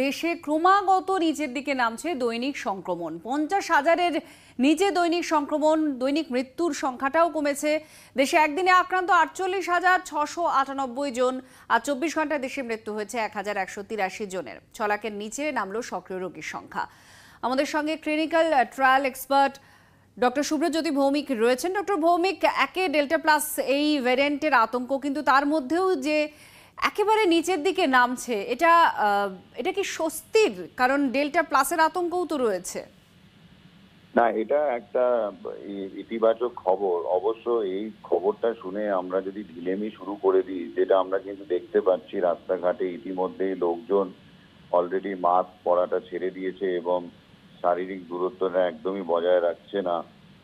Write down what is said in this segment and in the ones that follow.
দেশে ক্রমাগত নিচের দিকে নামছে দৈনিক সংক্রমণ। পঞ্চাশ হাজারের নিচে দৈনিক সংক্রমণ, দৈনিক মৃত্যুর সংখ্যাটাও কমেছে। দেশে একদিনে আক্রান্ত আটচল্লিশ হাজার ছশো আটানব্বই জন আর চব্বিশ ঘন্টায় দেশে মৃত্যু হয়েছে এক হাজার একশো তিরাশি জনের। ছলাকের নিচে নামলো সক্রিয় রোগীর সংখ্যা। আমাদের সঙ্গে clinical trial expert doctor Subrajyoti Bhowmik রয়েছেন। ডক্টর ভৌমিক, একে ডেল্টা প্লাস এই ভ্যারিয়েন্টের আতঙ্ক, কিন্তু তার মধ্যেও যে একেবারে নিচের দিকে নামছে। এটা এটা কি স্বস্তির? কারণ ডেল্টা প্লাসের আতঙ্কও তো রয়েছে। না, এটা একটা ইতিবাচক খবর। অবশ্য এই খবরটা শুনে আমরা যদি ঢিলেমি শুরু করে দিই, যেটা আমরা কিন্তু দেখতে পাচ্ছি রাস্তাঘাটে ইতিমধ্যেই লোকজন অলরেডি মাস্ক পরাটা ছেড়ে দিয়েছে এবং শারীরিক দূরত্বটা একদমই বজায় রাখছে না।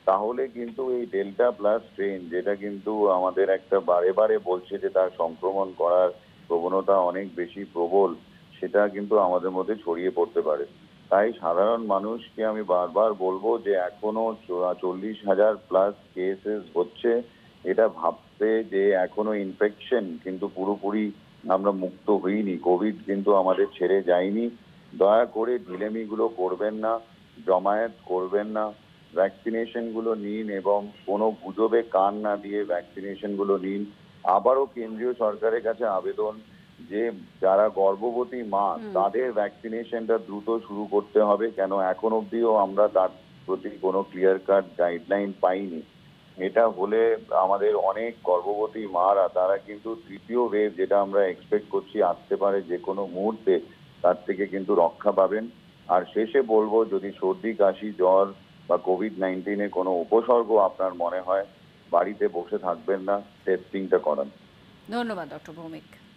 তাহলে কিন্তু এই ডেল্টা প্লাস ট্রেন, যেটা কিন্তু আমাদের একটা বারে বারে বলছে যে তার সংক্রমণ করার প্রবণতা অনেক বেশি প্রবল, সেটা কিন্তু আমাদের মধ্যে ছড়িয়ে পড়তে পারে। তাই সাধারণ মানুষকে আমি বারবার বলব যে, এখনও চল্লিশ হাজার প্লাস কেসেস হচ্ছে। এটা ভাবতে যে, এখনও ইনফেকশন কিন্তু পুরোপুরি আমরা মুক্ত হইনি। কোভিড কিন্তু আমাদের ছেড়ে যায়নি। দয়া করে ঢিলেমিগুলো করবেন না, জমায়েত করবেন না। ভ্যাকসিনেশনগুলো নিন এবং কোনো গুজবে কান না দিয়ে ভ্যাকসিনেশনগুলো নিন। আবারও কেন্দ্রীয় সরকারের কাছে আবেদন যে যারা গর্ভবতী মা তাদের ভ্যাকসিনেশনটা দ্রুত শুরু করতে হবে কেন এখন অবধিও আমরা তার প্রতি কোনো ক্লিয়ার কাট গাইডলাইন পাইনি। এটা হলে আমাদের অনেক গর্ভবতী মারা তারা কিন্তু তৃতীয় ওয়েভ যেটা আমরা এক্সপেক্ট করছি আসতে পারে যে কোনো মুহূর্তে তার থেকে কিন্তু রক্ষা পাবেন। আর শেষে বলব যদি সর্দি কাশি জ্বর বা কোভিড নাইন্টিনের কোনো উপসর্গ আপনার মনে হয় বাড়িতে বসে থাকবেন না টেস্টিংটা করান। ধন্যবাদ ডক্টর ভৌমিক।